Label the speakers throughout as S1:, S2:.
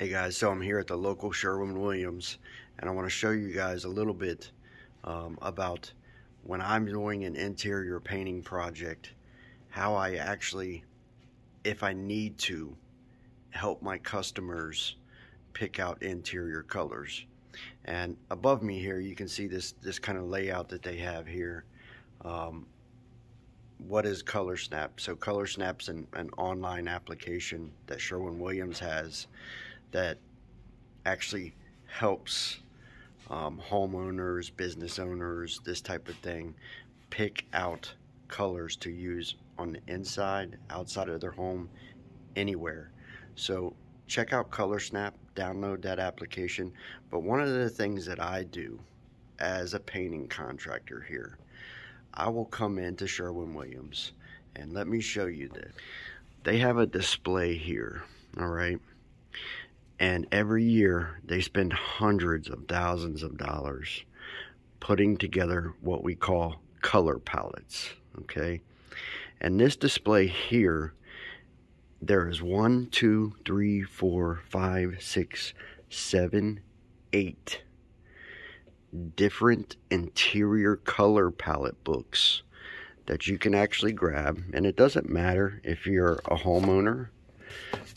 S1: Hey guys, so I'm here at the local Sherwin-Williams and I want to show you guys a little bit um, about when I'm doing an interior painting project, how I actually, if I need to, help my customers pick out interior colors. And above me here, you can see this, this kind of layout that they have here. Um, what is ColorSnap? So ColorSnap's an, an online application that Sherwin-Williams has that actually helps um, homeowners, business owners, this type of thing, pick out colors to use on the inside, outside of their home, anywhere. So check out ColorSnap, download that application. But one of the things that I do as a painting contractor here, I will come into Sherwin-Williams and let me show you this. They have a display here, all right? And every year they spend hundreds of thousands of dollars putting together what we call color palettes, okay? And this display here, there is one, two, three, four, five, six, seven, eight different interior color palette books that you can actually grab. And it doesn't matter if you're a homeowner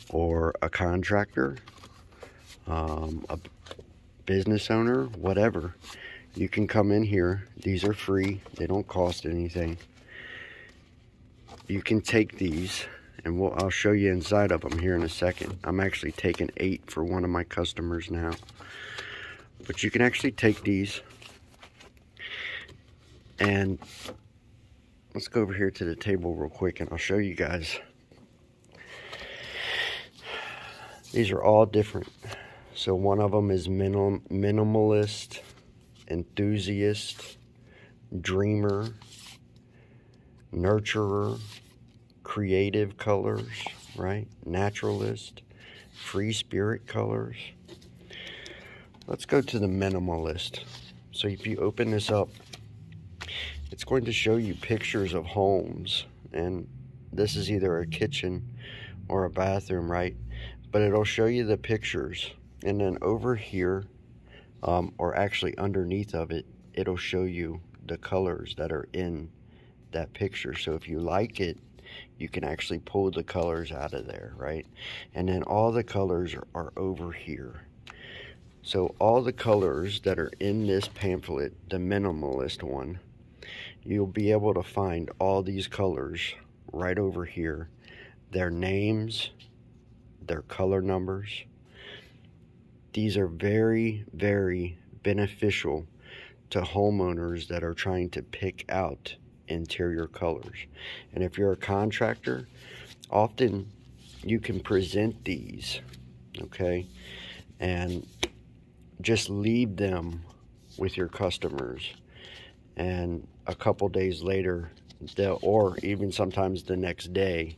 S1: or a contractor um, a business owner, whatever, you can come in here. These are free. They don't cost anything. You can take these, and we'll, I'll show you inside of them here in a second. I'm actually taking eight for one of my customers now. But you can actually take these, and let's go over here to the table real quick, and I'll show you guys. These are all different. So one of them is minim minimalist, enthusiast, dreamer, nurturer, creative colors, right? Naturalist, free spirit colors. Let's go to the minimalist. So if you open this up, it's going to show you pictures of homes. And this is either a kitchen or a bathroom, right? But it'll show you the pictures and then over here um, or actually underneath of it it'll show you the colors that are in that picture. So if you like it you can actually pull the colors out of there right? And then all the colors are, are over here. So all the colors that are in this pamphlet the minimalist one you'll be able to find all these colors right over here. Their names their color numbers these are very, very beneficial to homeowners that are trying to pick out interior colors. And if you're a contractor, often you can present these, okay, and just leave them with your customers. And a couple days later, they'll, or even sometimes the next day,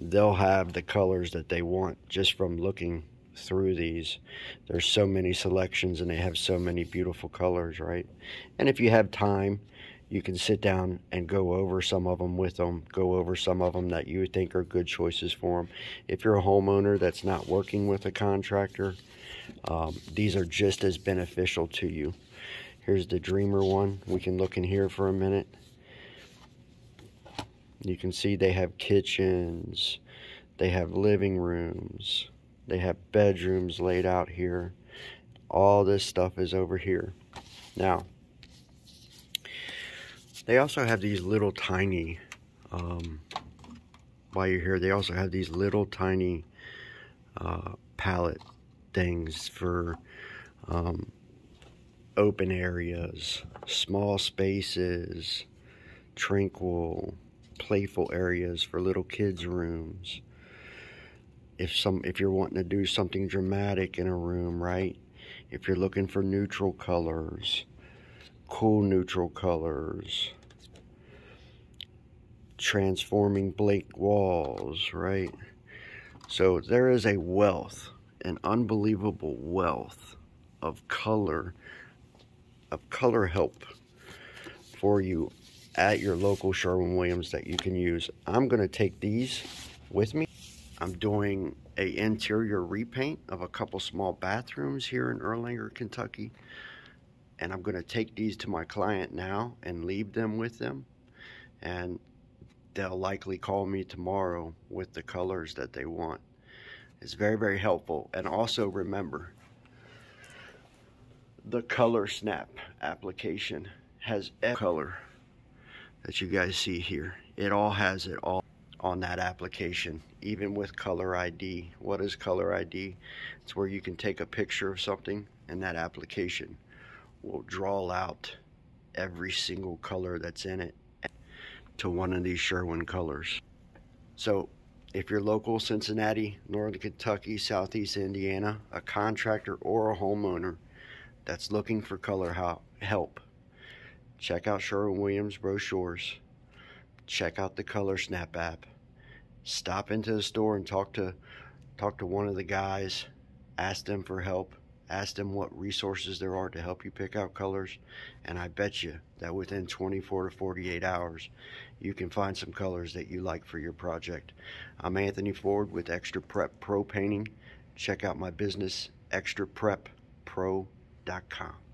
S1: they'll have the colors that they want just from looking through these. There's so many selections and they have so many beautiful colors, right? And if you have time, you can sit down and go over some of them with them, go over some of them that you think are good choices for them. If you're a homeowner that's not working with a contractor, um, these are just as beneficial to you. Here's the Dreamer one. We can look in here for a minute. You can see they have kitchens, they have living rooms, they have bedrooms laid out here. All this stuff is over here. Now, they also have these little tiny, um, while you're here, they also have these little tiny uh, palette things for um, open areas, small spaces, tranquil, playful areas for little kids' rooms if some if you're wanting to do something dramatic in a room, right? If you're looking for neutral colors, cool neutral colors, transforming blank walls, right? So there is a wealth, an unbelievable wealth of color, of color help for you at your local Sherwin-Williams that you can use. I'm going to take these with me I'm doing a interior repaint of a couple small bathrooms here in Erlanger, Kentucky. And I'm going to take these to my client now and leave them with them. And they'll likely call me tomorrow with the colors that they want. It's very, very helpful. And also remember, the Color Snap application has color that you guys see here. It all has it all on that application, even with Color ID. What is Color ID? It's where you can take a picture of something and that application will draw out every single color that's in it to one of these Sherwin colors. So if you're local Cincinnati, Northern Kentucky, Southeast Indiana, a contractor or a homeowner that's looking for color help, check out Sherwin-Williams brochures. Check out the Color Snap app. Stop into the store and talk to talk to one of the guys. Ask them for help. Ask them what resources there are to help you pick out colors. And I bet you that within 24 to 48 hours, you can find some colors that you like for your project. I'm Anthony Ford with Extra Prep Pro Painting. Check out my business, extra prep extrapreppro.com.